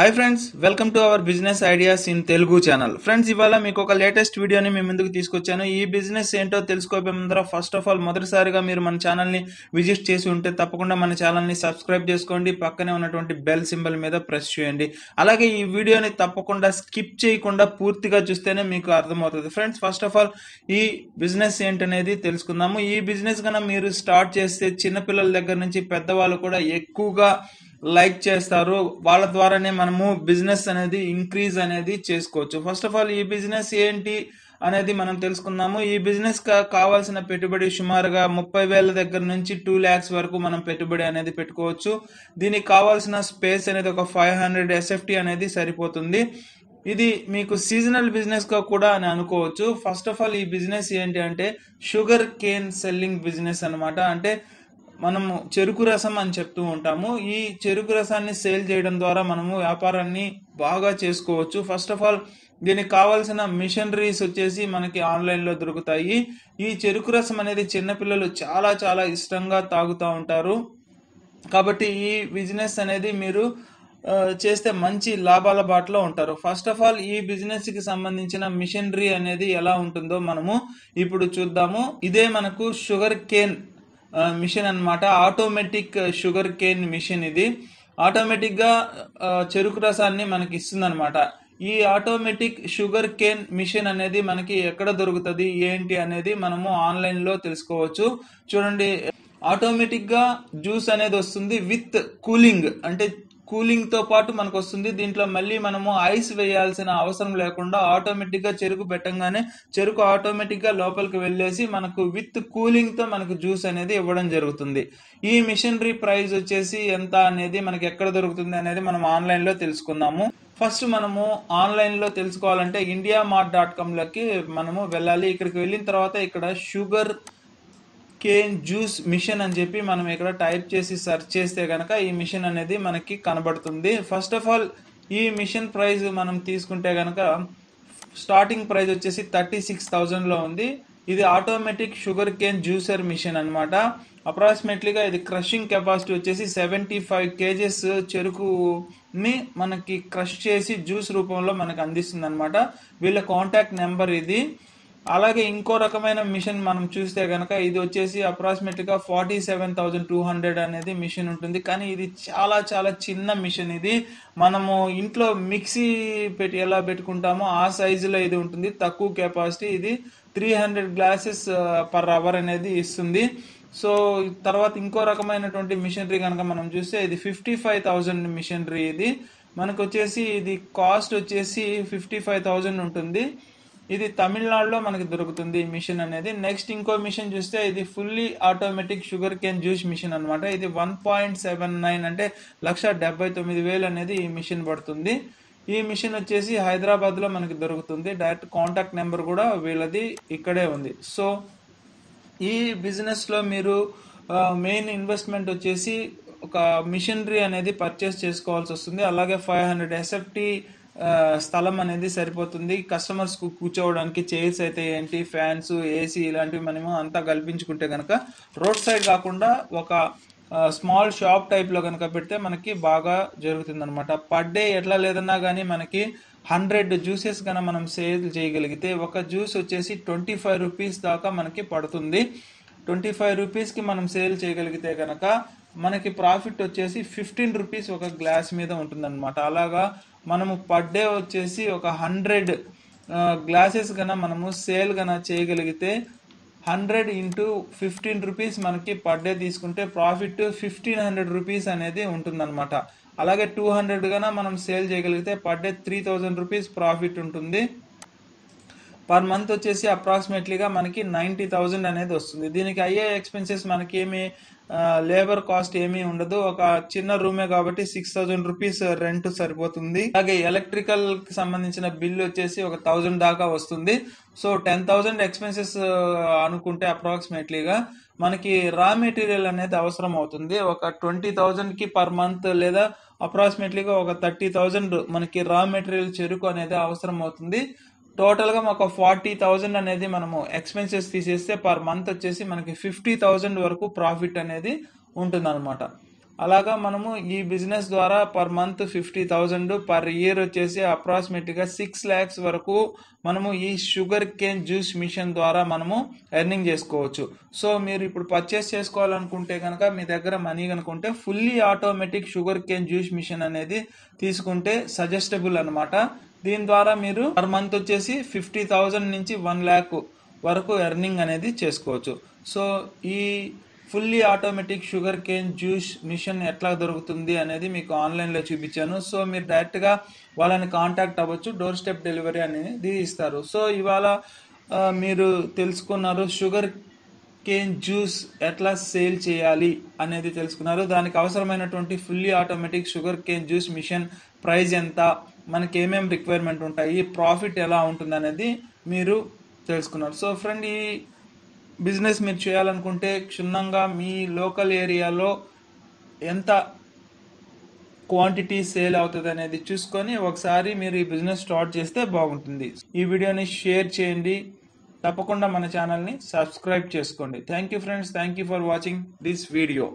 Hi friends welcome to our business ideas in Telugu channel friends ఇవాళ మీకు ఒక latest వీడియోని మీ ముందుకు తీసుకొచ్చాను. ఈ బిజినెస్ ఏంటో తెలుసుకోబోయే ముందర ఫస్ట్ ఆఫ్ ఆల్ మొదటిసారిగా మీరు మన ఛానల్ని విజిట్ చేసి ఉంటే తప్పకుండా మన ఛానల్ని సబ్స్క్రైబ్ చేసుకోండి. పక్కనే ఉన్నటువంటి బెల్ సింబల్ మీద ప్రెస్ చేయండి. అలాగే ఈ వీడియోని తప్పకుండా స్కిప్ చేయకుండా పూర్తిగా చూస్తేనే మీకు అర్థమవుతుంది. ఫ్రెండ్స్ ఫస్ట్ ఆఫ్ ఆల్ ఈ బిజినెస్ ఏంటనేది తెలుసుకుందాము. ఈ బిజినెస్ కన్నా మీరు స్టార్ట్ చేస్తే చిన్నపిల్లల దగ్గర నుంచి పెద్దవాళ్ళు కూడా ఎక్కువగా లైక్ చేస్తారు. వాళ్ళ ద్వారానే మనము బిజినెస్ అనేది ఇంక్రీజ్ అనేది చేసుకోవచ్చు. ఫస్ట్ ఆఫ్ ఆల్ ఈ బిజినెస్ ఏంటి అనేది మనం తెలుసుకుందాము. ఈ బిజినెస్ కావాల్సిన పెట్టుబడి సుమారుగా ముప్పై వేల దగ్గర నుంచి టూ ల్యాక్స్ వరకు మనం పెట్టుబడి అనేది పెట్టుకోవచ్చు. దీనికి కావాల్సిన స్పేస్ అనేది ఒక ఫైవ్ హండ్రెడ్ ఎస్ఎఫ్టీ అనేది సరిపోతుంది. ఇది మీకు సీజనల్ బిజినెస్గా కూడా అని అనుకోవచ్చు. ఫస్ట్ ఆఫ్ ఆల్ ఈ బిజినెస్ ఏంటి అంటే షుగర్ కేన్ సెల్లింగ్ బిజినెస్ అన్నమాట. అంటే మనము చెరుకు రసం అని చెప్తూ ఉంటాము. ఈ చెరుకు రసాన్ని సేల్ చేయడం ద్వారా మనము వ్యాపారాన్ని బాగా చేసుకోవచ్చు. ఫస్ట్ ఆఫ్ ఆల్ దీనికి కావాల్సిన మిషనరీస్ వచ్చేసి మనకి ఆన్లైన్లో దొరుకుతాయి. ఈ చెరుకు రసం అనేది చిన్నపిల్లలు చాలా చాలా ఇష్టంగా తాగుతూ ఉంటారు. కాబట్టి ఈ బిజినెస్ అనేది మీరు చేస్తే మంచి లాభాల బాటలో ఉంటారు. ఫస్ట్ ఆఫ్ ఆల్ ఈ బిజినెస్కి సంబంధించిన మిషనరీ అనేది ఎలా ఉంటుందో మనము ఇప్పుడు చూద్దాము. ఇదే మనకు షుగర్ కేన్ మిషన్ అన్నమాట. ఆటోమేటిక్ షుగర్ కేన్ మిషన్ ఇది. ఆటోమేటిక్గా చెరుకు రసాన్ని మనకి ఇస్తుంది ఈ ఆటోమేటిక్ షుగర్ కేన్ మిషన్ అనేది మనకి ఎక్కడ దొరుకుతుంది ఏంటి అనేది మనము ఆన్లైన్లో తెలుసుకోవచ్చు. చూడండి ఆటోమేటిక్గా జ్యూస్ అనేది వస్తుంది విత్ కూలింగ్. అంటే కూలింగ్తో పాటు మనకు వస్తుంది. దీంట్లో మళ్ళీ మనము ఐస్ వేయాల్సిన అవసరం లేకుండా ఆటోమేటిక్గా చెరుకు పెట్టంగానే చెరుకు ఆటోమేటిక్గా లోపలికి వెళ్ళేసి మనకు విత్ కూలింగ్తో మనకు జ్యూస్ అనేది ఇవ్వడం జరుగుతుంది. ఈ మిషనరీ ప్రైస్ వచ్చేసి ఎంత అనేది మనకి ఎక్కడ దొరుకుతుంది అనేది మనం ఆన్లైన్లో తెలుసుకుందాము. ఫస్ట్ మనము ఆన్లైన్లో తెలుసుకోవాలంటే ఇండియా మార్ట్ డాట్ కామ్లోకి మనము వెళ్ళాలి. ఇక్కడికి వెళ్ళిన తర్వాత ఇక్కడ షుగర్ కేన్ జ్యూస్ మిషన్ అని చెప్పి మనం ఇక్కడ టైప్ చేసి సెర్చ్ చేస్తే కనుక ఈ మిషన్ అనేది మనకి కనబడుతుంది. ఫస్ట్ ఆఫ్ ఆల్ ఈ మిషన్ ప్రైస్ మనం తీసుకుంటే కనుక స్టార్టింగ్ ప్రైస్ వచ్చేసి థర్టీ సిక్స్ థౌజండ్లో ఉంది. ఇది automatic sugar cane juicer machine అనమాట అప్రాక్సిమేట్లీగా ఇది క్రషింగ్ కెపాసిటీ వచ్చేసి సెవెంటీ ఫైవ్ కేజెస్ చెరుకుని మనకి క్రష్ చేసి జ్యూస్ రూపంలో మనకు అందిస్తుంది అనమాట వీళ్ళ కాంటాక్ట్ నెంబర్ ఇది. అలాగే ఇంకో రకమైన మిషన్ మనం చూస్తే కనుక ఇది వచ్చేసి అప్రాక్సిమేట్గా forty seven thousand two hundred అనేది మిషన్ ఉంటుంది. కానీ ఇది చాలా చాలా చిన్న మిషన్ ఇది. మనము ఇంట్లో మిక్సీ పెట్టి ఎలా పెట్టుకుంటామో ఆ సైజులో ఇది ఉంటుంది. తక్కువ కెపాసిటీ ఇది three hundred glasses per hour అనేది ఇస్తుంది. సో తర్వాత ఇంకో రకమైనటువంటి మిషనరీ కనుక మనం చూస్తే ఇది ఫిఫ్టీ ఫైవ్ థౌజండ్ మిషనరీ ఇది. మనకు వచ్చేసి ఇది కాస్ట్ వచ్చేసి ఫిఫ్టీ ఫైవ్ థౌజండ్ ఉంటుంది. ఇది తమిళనాడులో మనకి దొరుకుతుంది ఈ మిషన్ అనేది. నెక్స్ట్ ఇంకో మిషన్ చూస్తే ఇది fully automatic sugar cane juice machine అనమాట ఇది వన్ పాయింట్ సెవెన్ నైన్ అంటే లక్ష డెబ్బై తొమ్మిది వేలు అనేది ఈ మిషన్ పడుతుంది. ఈ మిషన్ వచ్చేసి హైదరాబాద్లో మనకి దొరుకుతుంది. డైరెక్ట్ కాంటాక్ట్ నెంబర్ కూడా వీళ్ళది ఇక్కడే ఉంది. సో ఈ బిజినెస్లో మీరు మెయిన్ ఇన్వెస్ట్మెంట్ వచ్చేసి ఒక మిషనరీ అనేది పర్చేస్ చేసుకోవాల్సి వస్తుంది. అలాగే ఫైవ్ హండ్రెడ్ ఎస్ఎఫ్టీ స్థలం అనేది సరిపోతుంది. కస్టమర్స్కు కూర్చోవడానికి చైర్స్ అయితే ఏంటి? ఫ్యాన్స్ ఏసీ ఇలాంటివి మనము అంతా కల్పించుకుంటే కనుక రోడ్ సైడ్ కాకుండా ఒక స్మాల్ షాప్ టైప్లో కనుక పెడితే మనకి బాగా జరుగుతుంది అనమాట పర్ డే ఎట్లా లేదన్నా కానీ మనకి హండ్రెడ్ జ్యూసెస్ కనుక మనం సేల్ చేయగలిగితే ఒక జ్యూస్ వచ్చేసి ట్వంటీ ఫైవ్ రూపీస్ దాకా మనకి పడుతుంది. ట్వంటీ ఫైవ్ రూపీస్కి మనం సేల్ చేయగలిగితే కనుక మనకి ప్రాఫిట్ వచ్చేసి ఫిఫ్టీన్ రూపీస్ ఒక గ్లాస్ మీద ఉంటుందన్నమాట. అలాగా మనము పర్ డే వచ్చేసి ఒక హండ్రెడ్ గ్లాసెస్ కన్నా మనము సేల్ కన్నా చేయగలిగితే హండ్రెడ్ ఇంటూ ఫిఫ్టీన్ రూపీస్ మనకి పర్ డే తీసుకుంటే ప్రాఫిట్ ఫిఫ్టీన్ హండ్రెడ్ రూపీస్ అనేది ఉంటుందన్నమాట. అలాగే టూ హండ్రెడ్ కన్నా మనం సేల్ చేయగలిగితే per day three thousand rupees profit ఉంటుంది. పర్ మంత్ వచ్చేసి అప్రాక్సిమేట్లీగా మనకి నైంటీ థౌజండ్ అనేది వస్తుంది. దీనికి అయ్యే ఎక్స్పెన్సెస్ మనకి ఏమి లేబర్ కాస్ట్ ఏమీ ఉండదు. ఒక చిన్న రూమే కాబట్టి సిక్స్ థౌజండ్ రూపీస్ రెంట్ సరిపోతుంది. అలాగే ఎలక్ట్రికల్కి సంబంధించిన బిల్ వచ్చేసి ఒక థౌజండ్ దాకా వస్తుంది. సో టెన్ థౌజండ్ ఎక్స్పెన్సెస్ అనుకుంటే అప్రాక్సిమేట్లీగా మనకి రా మెటీరియల్ అనేది అవసరం అవుతుంది. ఒక ట్వంటీ థౌజండ్కి పర్ మంత్ లేదా అప్రాక్సిమేట్లీగా ఒక థర్టీ థౌజండ్ మనకి రా మెటీరియల్ చెరుకు అనేది అవసరం అవుతుంది. టోటల్గా మాకు ఒక ఫార్టీ థౌజండ్ అనేది మనము ఎక్స్పెన్సెస్ తీసేస్తే పర్ మంత్ వచ్చేసి మనకి ఫిఫ్టీ థౌజండ్ వరకు ప్రాఫిట్ అనేది ఉంటుంది అనమాట అలాగా మనము ఈ బిజినెస్ ద్వారా per month fifty thousand per year వచ్చేసి అప్రాక్సిమేట్గా సిక్స్ ల్యాక్స్ వరకు మనము ఈ షుగర్ కేన్ జ్యూస్ మిషన్ ద్వారా మనము ఎర్నింగ్ చేసుకోవచ్చు. సో మీరు ఇప్పుడు పర్చేస్ చేసుకోవాలనుకుంటే కనుక మీ దగ్గర money కనుకుంటే fully automatic sugar cane juice machine అనేది తీసుకుంటే సజెస్టబుల్ అనమాట దీని ద్వారా మీరు పర్ మంత్ వచ్చేసి ఫిఫ్టీ థౌజండ్ నుంచి వన్ ల్యాక్ వరకు ఎర్నింగ్ అనేది చేసుకోవచ్చు. సో ఈ fully automatic sugar cane juice machine ఎట్లా దొరుకుతుంది అనేది మీకు ఆన్లైన్లో చూపించాను. సో మీరు డైరెక్ట్గా వాళ్ళని కాంటాక్ట్ అవ్వచ్చు డోర్ స్టెప్ డెలివరీ అనేది ఇస్తారు. సో ఇవాళ మీరు తెలుసుకున్నారు షుగర్ కేన్ జ్యూస్ ఎట్లా సేల్ చేయాలి అనేది తెలుసుకున్నారు. దానికి అవసరమైనటువంటి fully automatic sugar cane juice machine price ఎంత మనకి ఏమేమి రిక్వైర్మెంట్ ఉంటాయి ప్రాఫిట్ ఎలా ఉంటుంది అనేది మీరు తెలుసుకున్నారు. సో ఫ్రెండ్ ఈ బిజినెస్ మీరు చేయాలనుకుంటే క్షుణ్ణంగా మీ లోకల్ ఏరియాలో ఎంత క్వాంటిటీ సేల్ అవుతుంది అనేది చూసుకొని ఒకసారి మీరు ఈ బిజినెస్ స్టార్ట్ చేస్తే బాగుంటుంది. ఈ వీడియోని షేర్ చేయండి. తప్పకుండా మన ఛానల్ని సబ్స్క్రైబ్ చేసుకోండి. Thank you friends thank you for watching this video